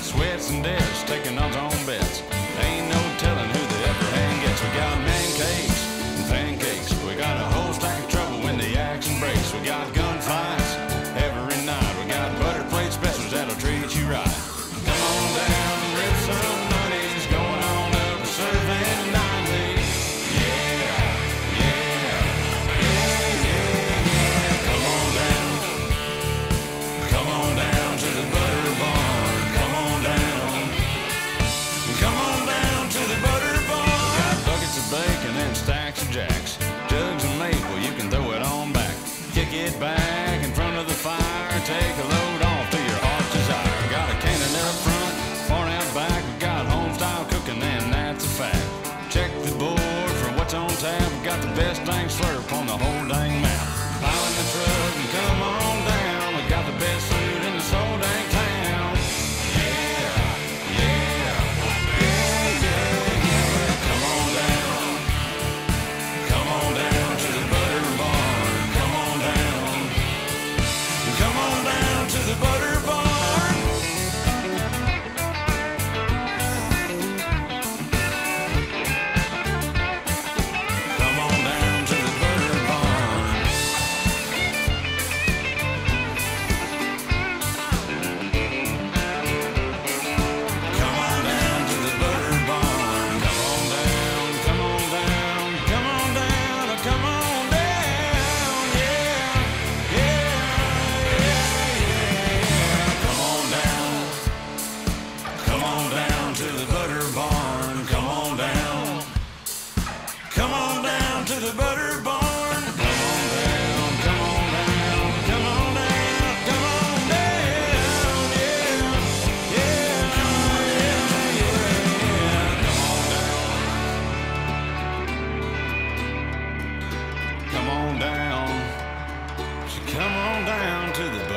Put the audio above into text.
by sweats and debts, taking odds on bets. Ain't no telling who the upper hand gets. We got man cakes and pancakes. We got a whole stack of trouble when the action breaks. We got and stacks of jacks. Jugs of maple, you can throw it on back. Kick it back in front of the fire. Take a load off to your heart's desire. Got a cannon up front, barn out back. We got home style cooking, and that's a fact. Check the board for what's on tap. We Got the best dang slurp on the whole dang map. Pile in the truck and come on. on down. Come on down to the